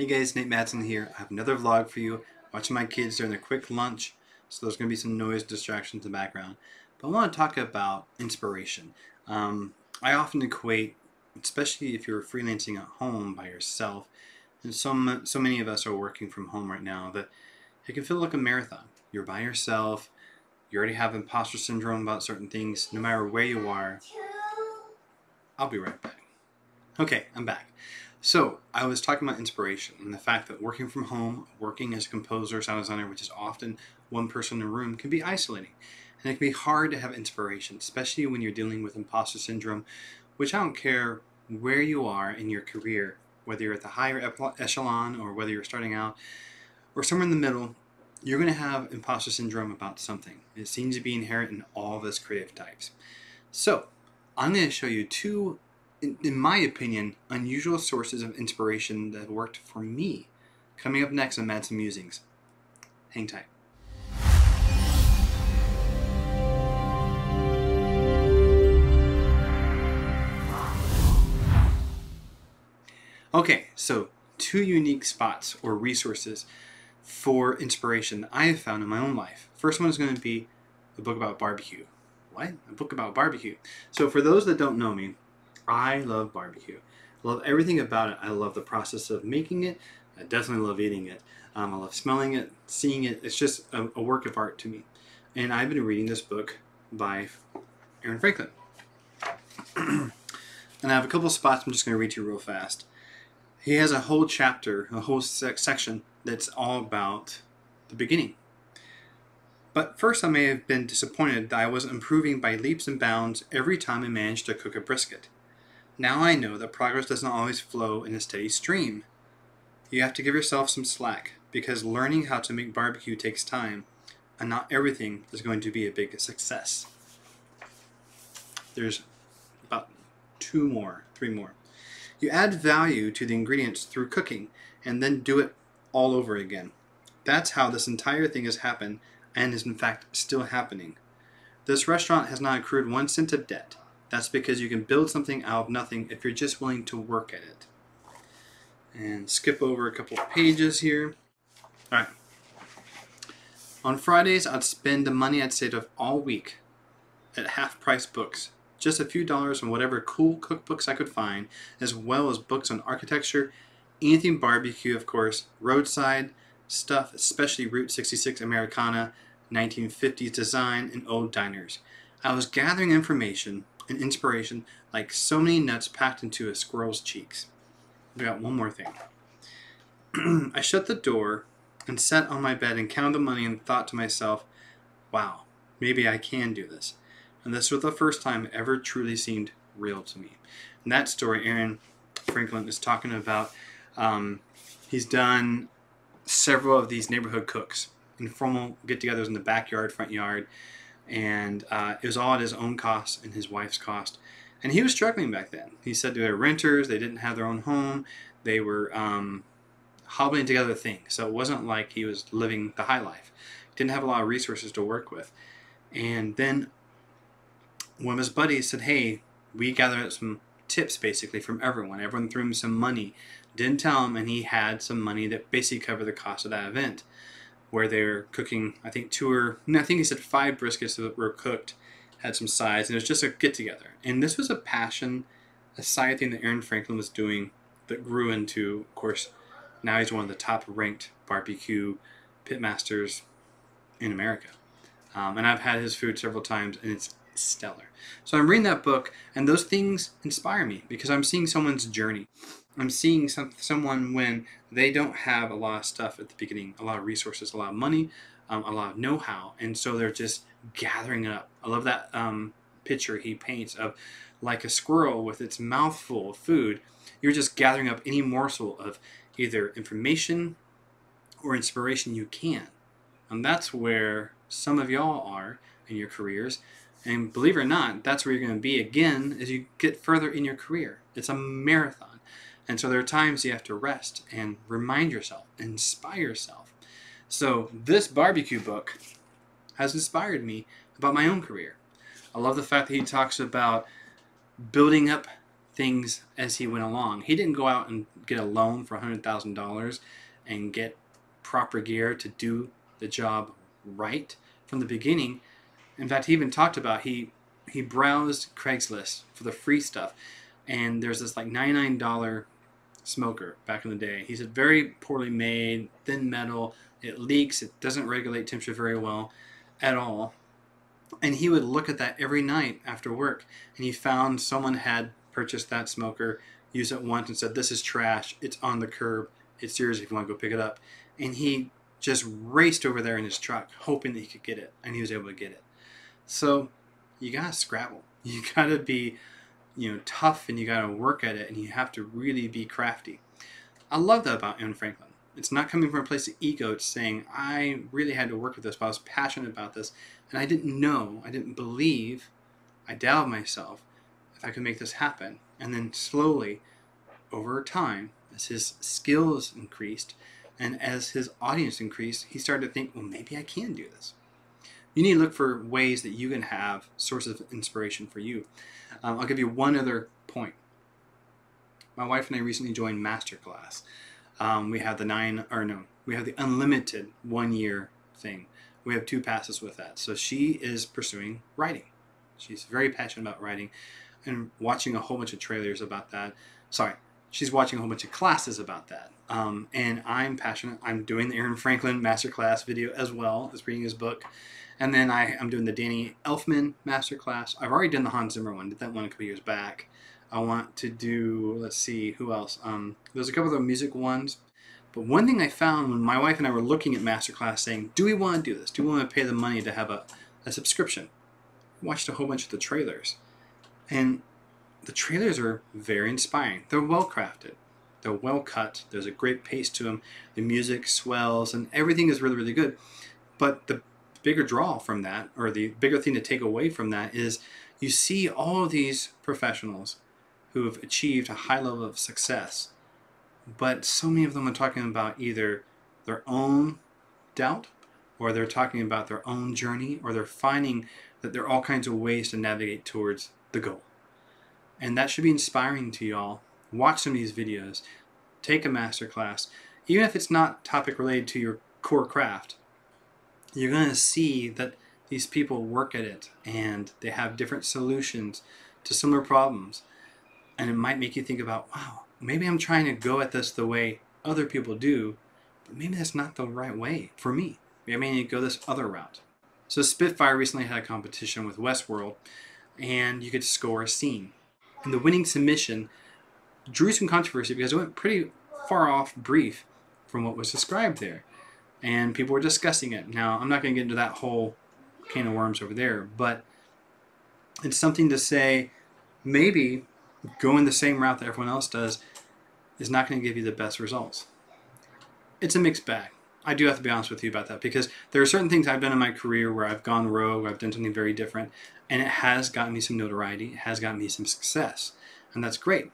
Hey guys, Nate Madsen here. I have another vlog for you. Watching my kids during their quick lunch, so there's going to be some noise distractions in the background. But I want to talk about inspiration. Um, I often equate, especially if you're freelancing at home by yourself, and so, so many of us are working from home right now, that it can feel like a marathon. You're by yourself, you already have imposter syndrome about certain things, no matter where you are. I'll be right back. Okay, I'm back. So, I was talking about inspiration and the fact that working from home, working as a composer, sound designer, which is often one person in a room, can be isolating. And it can be hard to have inspiration, especially when you're dealing with imposter syndrome, which I don't care where you are in your career, whether you're at the higher echelon or whether you're starting out or somewhere in the middle, you're going to have imposter syndrome about something. It seems to be inherent in all of us creative types. So, I'm going to show you two in, in my opinion, unusual sources of inspiration that worked for me. Coming up next on Madsen Musings. Hang tight. Okay, so two unique spots or resources for inspiration that I have found in my own life. First one is going to be a book about barbecue. What? A book about barbecue. So for those that don't know me, I love barbecue. I love everything about it. I love the process of making it. I definitely love eating it. Um, I love smelling it, seeing it. It's just a, a, work of art to me. And I've been reading this book by Aaron Franklin. and I have a couple spots I'm just going to read to you real fast. He has a whole chapter, a whole sec section that's all about the beginning. But first I may have been disappointed that I wasn't improving by leaps and bounds every time I managed to cook a brisket. Now I know that progress does not always flow in a steady stream. You have to give yourself some slack, because learning how to make barbecue takes time, and not everything is going to be a big success. There's about two more, three more. You add value to the ingredients through cooking, and then do it all over again. That's how this entire thing has happened, and is in fact still happening. This restaurant has not accrued one cent of debt. That's because you can build something out of nothing if you're just willing to work at it. And skip over a couple pages here. Alright. On Fridays, I'd spend the money I'd saved up all week at half price books. Just a few dollars on whatever cool cookbooks I could find, as well as books on architecture, anything barbecue, of course, roadside stuff, especially Route 66 Americana, 1950s design, and old diners. I was gathering information and inspiration like so many nuts packed into a squirrel's cheeks. We got one more thing. I shut the door and sat on my bed and counted the money and thought to myself, wow, maybe I can do this. And this was the first time it ever truly seemed real to me. And that story, Aaron Franklin is talking about, um, he's done several of these neighborhood cooks, informal get togethers in the backyard, front yard, and uh, it was all at his own cost and his wife's cost. And he was struggling back then. He said they were renters, they didn't have their own home, they were um, hobbling together things. So it wasn't like he was living the high life. Didn't have a lot of resources to work with. And then one of his buddies said, Hey, we gathered up some tips basically from everyone. Everyone threw him some money. Didn't tell him, and he had some money that basically covered the cost of that event where they're cooking, I think two or, I think he said five briskets that were cooked, had some sides, and it was just a get together. And this was a passion, a side thing that Aaron Franklin was doing that grew into, of course, now he's one of the top ranked barbecue pitmasters in America. Um, and I've had his food several times, and it's stellar. So I'm reading that book, and those things inspire me because I'm seeing someone's journey. I'm seeing some, someone when they don't have a lot of stuff at the beginning, a lot of resources, a lot of money, um, a lot of know-how, and so they're just gathering it up. I love that um, picture he paints of like a squirrel with its mouth full of food. You're just gathering up any morsel of either information or inspiration you can. And that's where some of y'all are in your careers. And believe it or not, that's where you're going to be again as you get further in your career. It's a marathon. And so there are times you have to rest and remind yourself, inspire yourself. So this barbecue book has inspired me about my own career. I love the fact that he talks about building up things as he went along. He didn't go out and get a loan for $100,000 and get proper gear to do the job right from the beginning. In fact, he even talked about he he browsed Craigslist for the free stuff, and there's this like $99 smoker back in the day. He said very poorly made, thin metal, it leaks, it doesn't regulate temperature very well at all. And he would look at that every night after work, and he found someone had purchased that smoker, used it once, and said, "This is trash. It's on the curb. It's yours if you want to go pick it up." And he just raced over there in his truck, hoping that he could get it, and he was able to get it. So you gotta scrabble. You gotta be, you know, tough, and you gotta work at it, and you have to really be crafty. I love that about Aaron Franklin. It's not coming from a place of ego. It's saying I really had to work with this, but I was passionate about this, and I didn't know, I didn't believe, I doubted myself if I could make this happen. And then slowly, over time, as his skills increased, and as his audience increased, he started to think, well, maybe I can do this you need to look for ways that you can have sources of inspiration for you. Um, I'll give you one other point. My wife and I recently joined Masterclass. Um, we have the nine, or no, we have the unlimited one year thing. We have two passes with that. So she is pursuing writing. She's very passionate about writing and watching a whole bunch of trailers about that. Sorry, she's watching a whole bunch of classes about that. Um, and I'm passionate. I'm doing the Aaron Franklin Masterclass video as well as reading his book. And then I, I'm doing the Danny Elfman Masterclass. I've already done the Hans Zimmer one. Did that one a couple years back. I want to do, let's see, who else? Um, there's a couple of music ones. But one thing I found when my wife and I were looking at Masterclass saying, do we want to do this? Do we want to pay the money to have a, a subscription? I watched a whole bunch of the trailers. And the trailers are very inspiring. They're well crafted. They're well cut. There's a great pace to them. The music swells and everything is really, really good. But the bigger draw from that, or the bigger thing to take away from that, is you see all these professionals who have achieved a high level of success, but so many of them are talking about either their own doubt, or they're talking about their own journey, or they're finding that there are all kinds of ways to navigate towards the goal. And that should be inspiring to y'all. Watch some of these videos, take a master class, even if it's not topic related to your core craft you're going to see that these people work at it and they have different solutions to similar problems. And it might make you think about, wow, maybe I'm trying to go at this the way other people do, but maybe that's not the right way for me. Maybe I need to go this other route. So Spitfire recently had a competition with Westworld, and you could score a scene. And the winning submission drew some controversy because it went pretty far off brief from what was described there and people were discussing it. Now, I'm not going to get into that whole can of worms over there, but it's something to say maybe going the same route that everyone else does is not going to give you the best results. It's a mixed bag. I do have to be honest with you about that because there are certain things I've done in my career where I've gone rogue, I've done something very different, and it has gotten me some notoriety, it has gotten me some success, and that's great.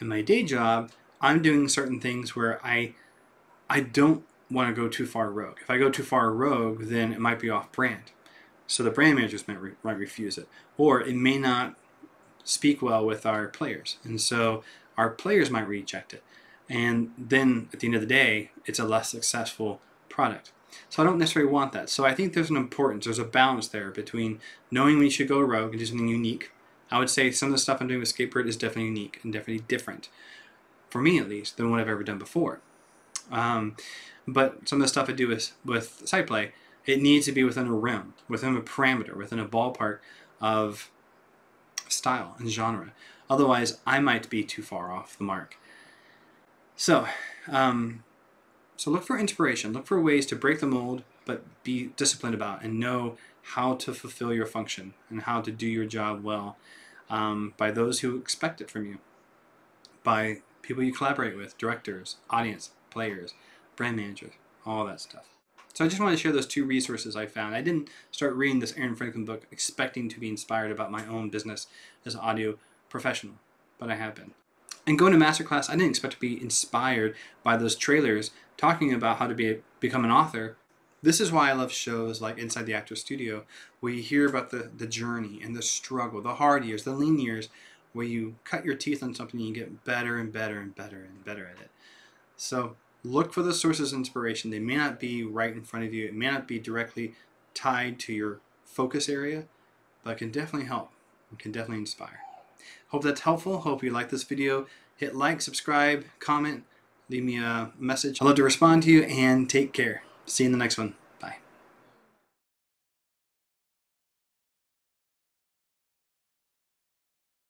In my day job, I'm doing certain things where I I don't want to go too far rogue. If I go too far rogue, then it might be off brand. So the brand managers might, re- might refuse it. Or it may not speak well with our players. And so our players might reject it. And then at the end of the day, it's a less successful product. So I don't necessarily want that. So I think there's an importance, there's a balance there between knowing when you should go rogue and do something unique. I would say some of the stuff I'm doing with Skatebird is definitely unique and definitely different, for me at least, than what I've ever done before. Um, but some of the stuff I do with, with SciPlay, it needs to be within a realm, within a parameter, within a ballpark of style and genre. Otherwise, I might be too far off the mark. So, um, so look for inspiration. Look for ways to break the mold, but be disciplined about and know how to fulfill your function and how to do your job well um, by those who expect it from you, by people you collaborate with, directors, audience, players, brand managers, all that stuff. So I just wanted to share those two resources I found. I didn't start reading this Aaron Franklin book expecting to be inspired about my own business as an audio professional, but I have been. And going to masterclass, I didn't expect to be inspired by those trailers talking about how to be become an author. This is why I love shows like Inside the Actor Studio, where you hear about the, the journey and the struggle, the hard years, the lean years, where you cut your teeth on something and you get better and better and better and better at it. So look for those sources of inspiration. They may not be right in front of you. It may not be directly tied to your focus area, but can definitely help. and can definitely inspire. Hope that's helpful. Hope you like this video. Hit like, subscribe, comment, leave me a message. I'd love to respond to you and take care. See you in the next one.